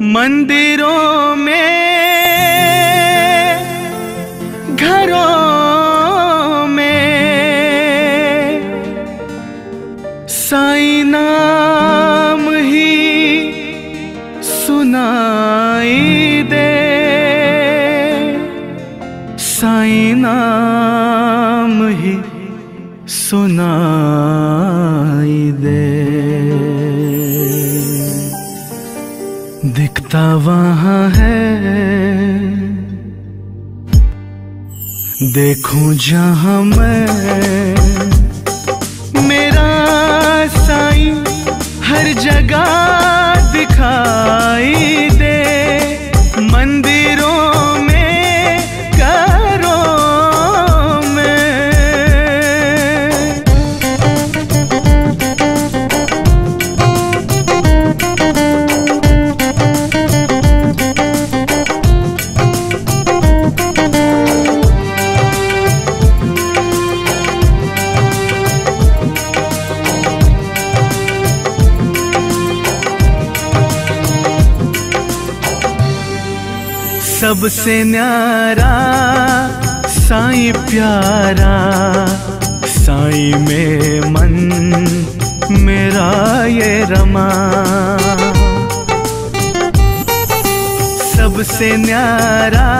मंदिरों में घरों में साई नाम ही सुनाई दे। साई नाम ही सुनाई दे। दिखता वहाँ है। देखूँ जहाँ मैं। मेरा साई हर जगह दिखाई सबसे न्यारा, साई प्यारा। साई में मन, मेरा ये रमा। सबसे न्यारा,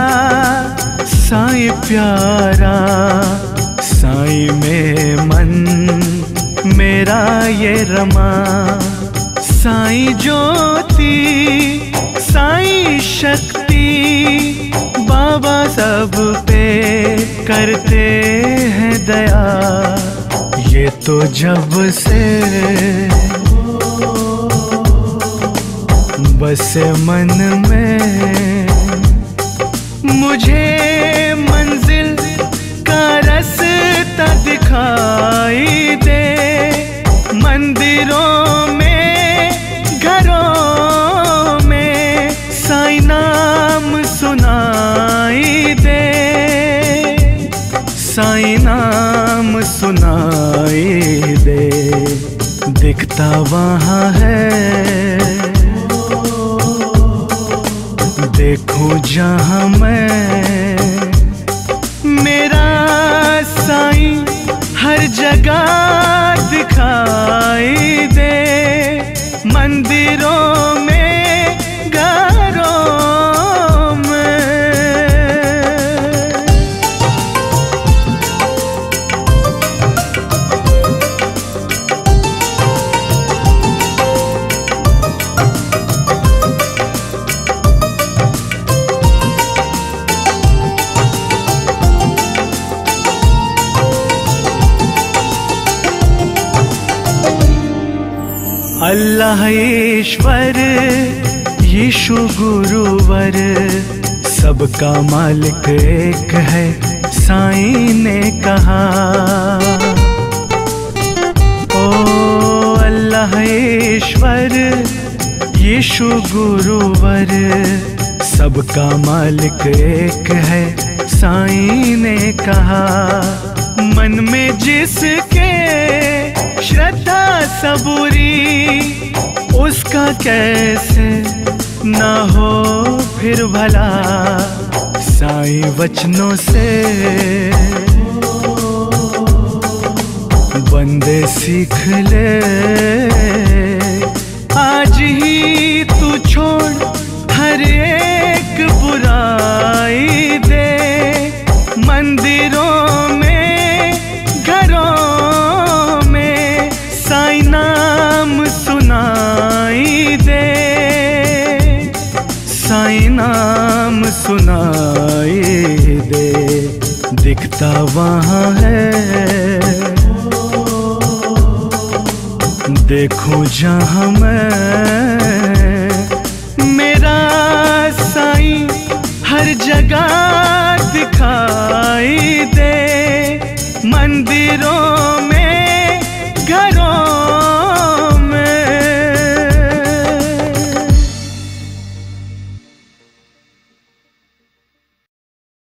साई प्यारा। साई में मन, मेरा ये रमा। साई ज्योति, साई शक्ति बाबा सब पे करते हैं दया। ये तो जब से बस मन में मुझे सुनाई दे। दिखता वहाँ है। देखूँ जहाँ मैं। मेरा साईं हर जगह दिखाई अल्लाह ईश्वर, यीशु गुरुवर, सबका मालिक एक है, साईं ने कहा। ओ अल्लाह ईश्वर, यीशु गुरुवर, सबका मालिक एक है, साई ने कहा। मन में जिसके श्रद्धा सबूरी, उसका कैसे ना हो फिर भला? साई वचनों से बंदे सीख ले। आज ही तू छोड़ हर एक बुराई। सा वहाँ है। देखो जहाँ मैं। मेरा साई हर जगह दिखाई दे। मंदिरों